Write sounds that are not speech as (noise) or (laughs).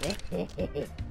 Hehehehe (laughs)